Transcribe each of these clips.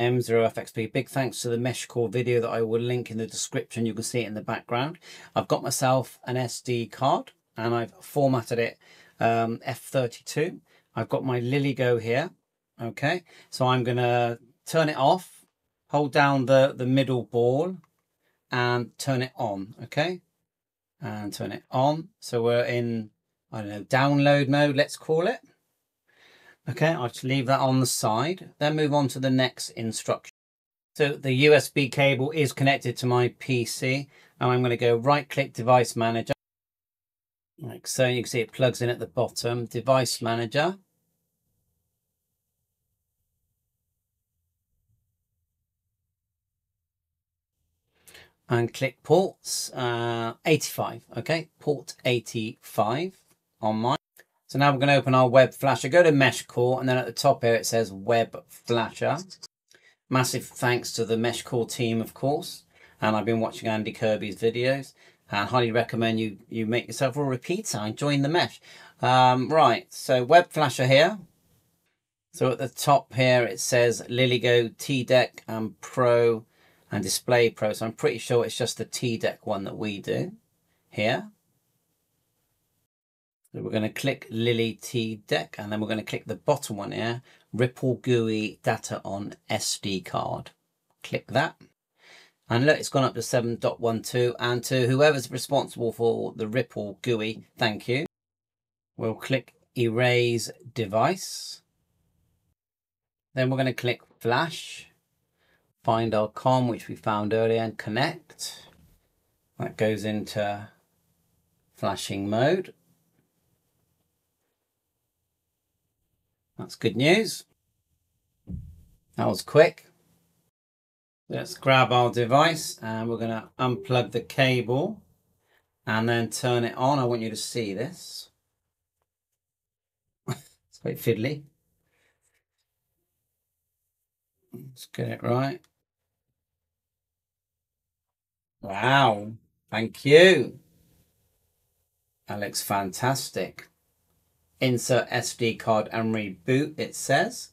M0FXB. Big thanks to the MeshCore video that I will link in the description. You can see it in the background. I've got myself an SD card and I've formatted it um, F32. I've got my LilyGo here. Okay, so I'm to turn it off, hold down the, the middle ball and turn it on. Okay, and turn it on. So we're in, I don't know, download mode, let's call it. Okay, I'll just leave that on the side. Then move on to the next instruction. So the USB cable is connected to my PC. And I'm going to go right click device manager. Like so, you can see it plugs in at the bottom. Device manager. And click ports, uh, 85, okay? Port 85 on mine. So now we're going to open our web flasher. Go to MeshCore, and then at the top here it says Web Flasher. Massive thanks to the MeshCore team, of course. And I've been watching Andy Kirby's videos. And highly recommend you, you make yourself a repeater and join the Mesh. Um, right, so Web Flasher here. So at the top here it says LilyGo T-Deck and Pro and Display Pro. So I'm pretty sure it's just the T-Deck one that we do here. So we're going to click Lily T deck and then we're going to click the bottom one here, Ripple GUI data on SD card. Click that. And look, it's gone up to 7.12 and to whoever's responsible for the Ripple GUI, thank you. We'll click Erase Device. Then we're going to click Flash, find our COM, which we found earlier, and connect. That goes into flashing mode. That's good news. That was quick. Let's grab our device and we're going to unplug the cable and then turn it on. I want you to see this. it's quite fiddly. Let's get it right. Wow. Thank you. That looks fantastic insert SD card and reboot, it says.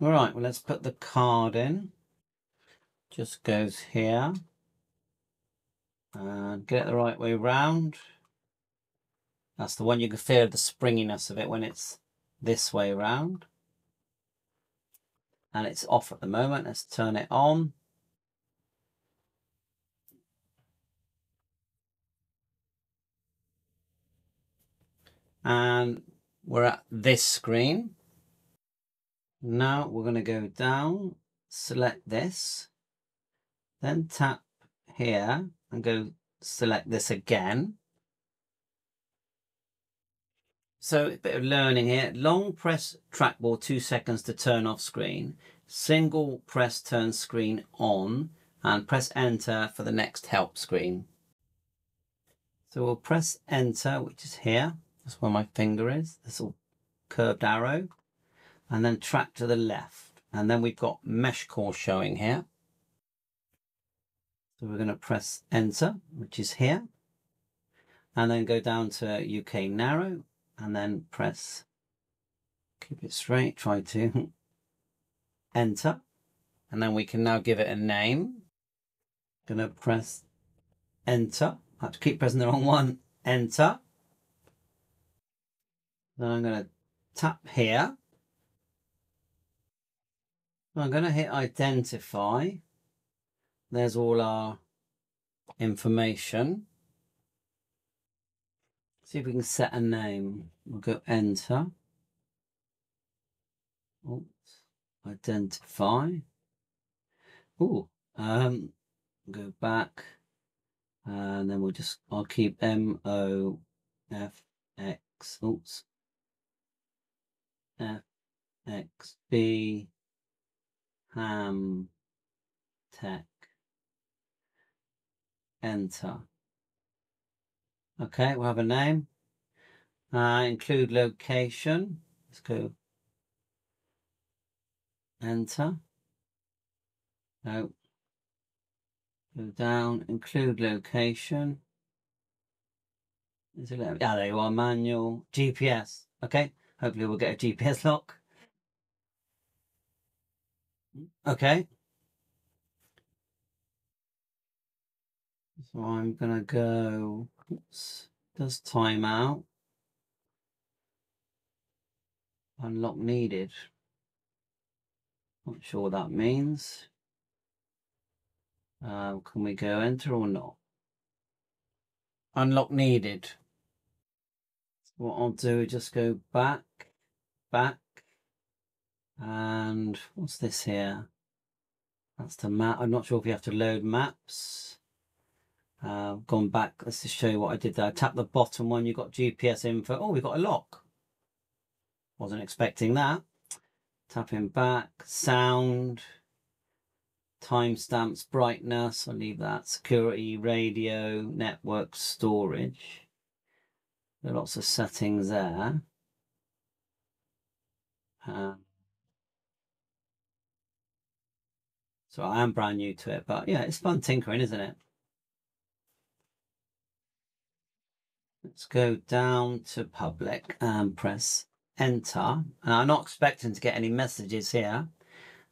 All right, well, let's put the card in. Just goes here. And get it the right way round. That's the one you can feel the springiness of it when it's this way round. And it's off at the moment. Let's turn it on. And we're at this screen. Now we're going to go down, select this, then tap here and go select this again. So a bit of learning here. Long press trackball two seconds to turn off screen. Single press turn screen on and press enter for the next help screen. So we'll press enter, which is here. That's where my finger is, this little curved arrow. And then track to the left. And then we've got MeshCore showing here. So we're going to press enter, which is here. And then go down to UK narrow and then press, keep it straight, try to enter. And then we can now give it a name. Gonna press enter. I have to keep pressing the wrong one. Enter. Then I'm going to tap here. I'm going to hit identify. There's all our information. See if we can set a name. We'll go enter. Oops. Identify. Oh, um, go back. And then we'll just, I'll keep M O F X. Oops. F X B ham tech enter. Okay we'll have a name. Uh, include location. Let's go. Enter. No. Go down. Include location. Is it yeah there you are. Manual. GPS okay Hopefully we'll get a GPS lock. Okay. So I'm gonna go, oops, does timeout. Unlock needed. Not sure what that means. Uh, can we go enter or not? Unlock needed. What I'll do is just go back, back, and what's this here? That's the map. I'm not sure if you have to load maps. Uh, gone back. Let's just show you what I did there. Tap the bottom one. You got GPS info. Oh, we've got a lock. Wasn't expecting that. Tapping back. Sound. Timestamps, brightness. I'll leave that. Security, radio, network, storage. There are lots of settings there. Um, so I am brand new to it, but yeah, it's fun tinkering, isn't it? Let's go down to public and press enter. And I'm not expecting to get any messages here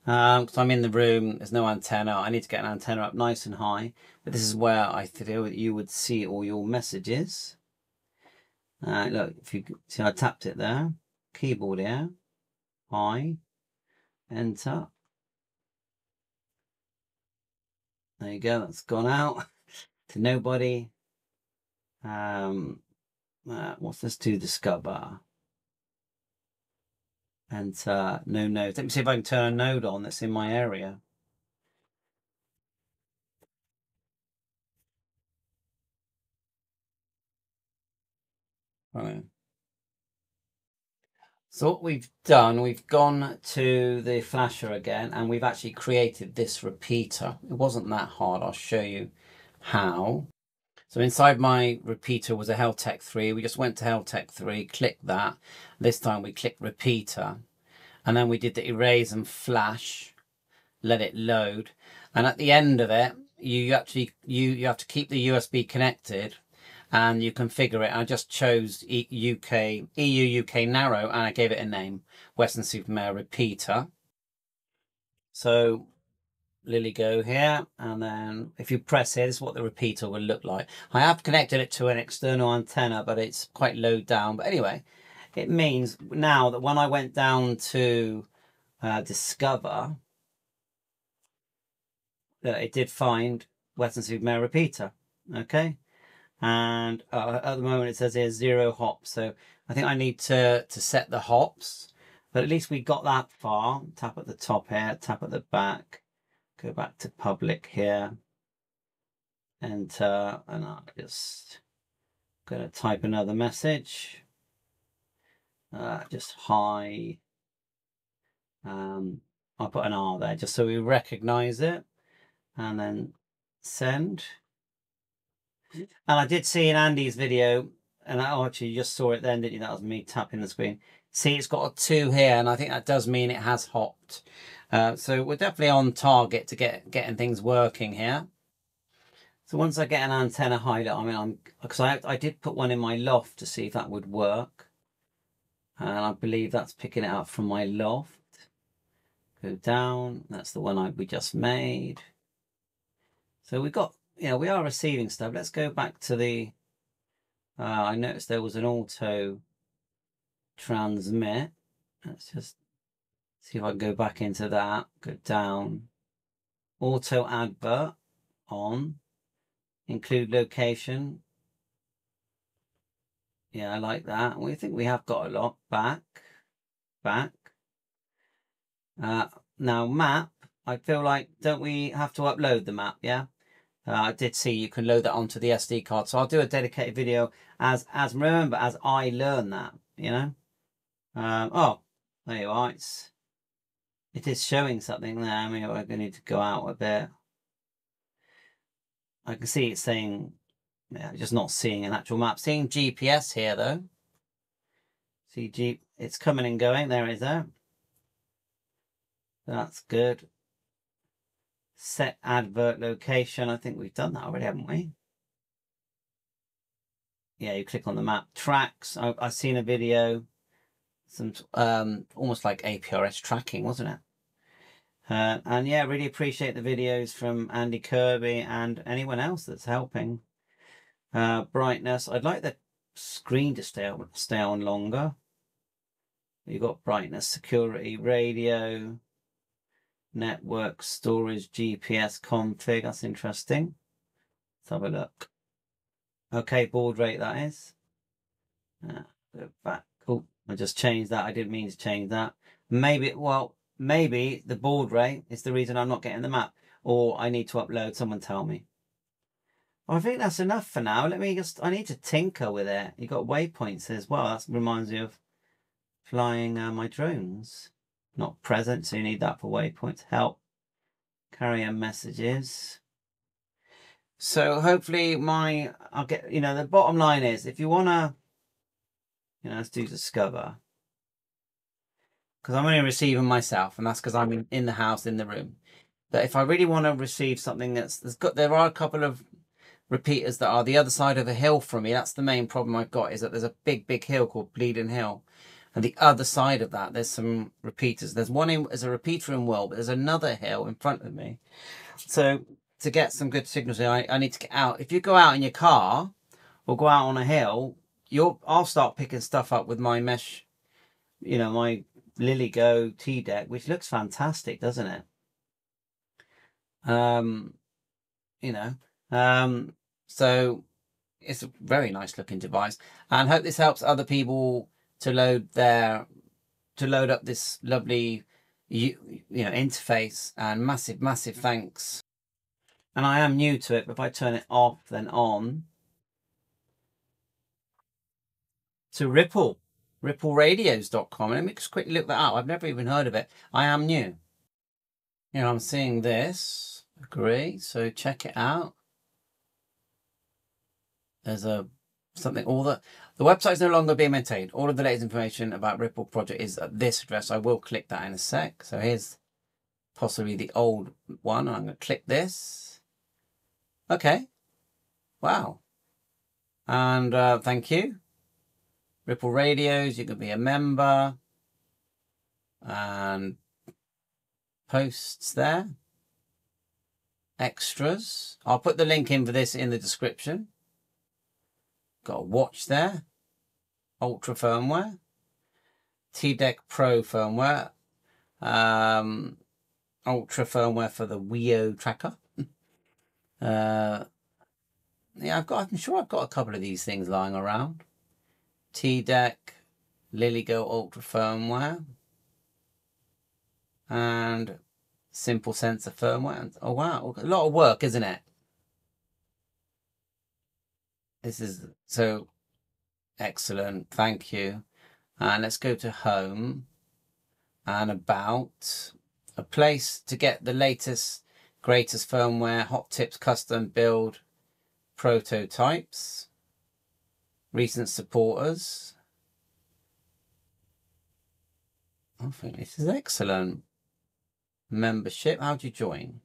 because um, I'm in the room, there's no antenna. I need to get an antenna up nice and high. But this is where I feel you would see all your messages. Uh, look, if you see, I tapped it there. Keyboard here. I. Enter. There you go. That's gone out to nobody. Um, uh, what's this to discover? Uh, no node. Let me see if I can turn a node on that's in my area. Right. So what we've done, we've gone to the flasher again and we've actually created this repeater. It wasn't that hard. I'll show you how. So inside my repeater was a Heltec 3. We just went to Heltec 3, clicked that. This time we clicked repeater. And then we did the erase and flash, let it load. And at the end of it, you actually you, you have to keep the USB connected and you configure it. I just chose UK EU UK narrow and I gave it a name, Weston-super-Mare repeater. So LilyGo here and then if you press here this is what the repeater will look like i have connected it to an external antenna but it's quite low down but anyway it means now that when i went down to uh, discover that it did find Weston-super-Mare repeater okay and uh, at the moment it says here zero hops so i think i need to to set the hops but at least we got that far tap at the top here tap at the back go back to public here, enter, and I'm just going to type another message. Uh, just hi. Um, I'll put an R there just so we recognize it and then send. And I did see in Andy's video, and I actually just saw it then, didn't you? That was me tapping the screen. See, it's got a two here, and I think that does mean it has hopped. Uh, so we're definitely on target to get getting things working here. So once I get an antenna hider, I mean, I'm because I I did put one in my loft to see if that would work, and I believe that's picking it up from my loft. Go down. That's the one I we just made. So we've got yeah we are receiving stuff. Let's go back to the. Uh, I noticed there was an auto transmit. Let's just See if I can go back into that, go down, auto advert on, include location. Yeah, I like that. We think we have got a lot. Back, back. Uh, now map, I feel like, don't we have to upload the map, yeah? Uh, I did see you can load that onto the SD card. So I'll do a dedicated video as, as remember, as I learn that, you know? Um, oh, there you are. It's it is showing something there. I mean, we're going to need to go out a bit. I can see it's saying, yeah, just not seeing an actual map. Seeing GPS here though. See, G, it's coming and going. There it is there. That's good. Set advert location. I think we've done that already, haven't we? Yeah, you click on the map. Tracks. I, I've seen a video some um, almost like APRS tracking, wasn't it? Uh, and yeah, really appreciate the videos from Andy Kirby and anyone else that's helping. Uh, brightness. I'd like the screen to stay on, stay on longer. You've got brightness, security, radio, network, storage, GPS config. That's interesting. Let's have a look. Okay, baud rate that is. Uh, back. Oh, I just changed that. I didn't mean to change that. Maybe, well, maybe the baud rate is the reason I'm not getting the map. Or I need to upload. Someone tell me. Well, I think that's enough for now. Let me just, I need to tinker with it. You got waypoints as well. That reminds me of flying uh, my drones. Not present, so you need that for waypoints. Help. Carrier messages. So hopefully my, I'll get, you know, the bottom line is if you want to, you know, let's do discover. Because I'm only receiving myself and that's because I'm in the house, in the room. But if I really want to receive something that's, there's got, there are a couple of repeaters that are the other side of the hill from me. That's the main problem I've got is that there's a big, big hill called Bleadon Hill. And the other side of that, there's some repeaters. There's one in, there's a repeater in Worle, but there's another hill in front of me. So to get some good signals, I, I need to get out. If you go out in your car or go out on a hill, you'll, I'll start picking stuff up with my mesh, you know, my LilyGo T-Deck, which looks fantastic, doesn't it? Um, you know, um, so it's a very nice looking device and hope this helps other people to load their to load up this lovely you, you know interface and massive massive thanks. And I am new to it but if I turn it off then on. To Ripple rippleradios.com and let me just quickly look that up. I've never even heard of it. I am new. You know I'm seeing this. Agree so check it out. There's a something all the the website is no longer being maintained. All of the latest information about Ripple project is at this address. I will click that in a sec. So here's possibly the old one. I'm going to click this. Okay. Wow. And uh, thank you. Ripple Radios, you can be a member. And posts there. Extras. I'll put the link in for this in the description. Got a watch there. Ultra firmware. T-Deck Pro firmware. Um, Ultra firmware for the Wio tracker. uh, yeah, I've got, I'm sure I've got a couple of these things lying around. T-Deck, LilyGo Ultra firmware. And simple sensor firmware. Oh wow, a lot of work, isn't it? This is so excellent. Thank you. And let's go to home and about a place to get the latest, greatest firmware, hot tips, custom build prototypes, recent supporters. I think this is excellent. Membership. How do you join?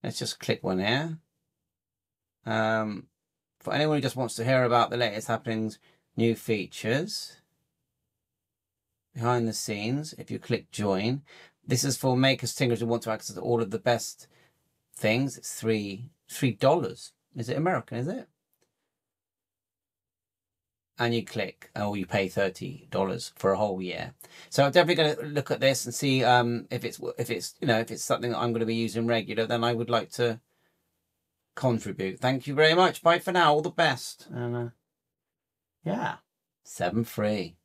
Let's just click one here. Um, for anyone who just wants to hear about the latest happenings, new features, behind the scenes, if you click join, this is for makers, tinkerers who want to access all of the best things. It's three three dollars. Is it American? Is it? And you click, or you pay thirty dollars for a whole year. So I'm definitely going to look at this and see um, if it's if it's you know if it's something that I'm going to be using regular. Then I would like to contribute. Thank you very much. Bye for now. All the best. And uh, yeah, seven free.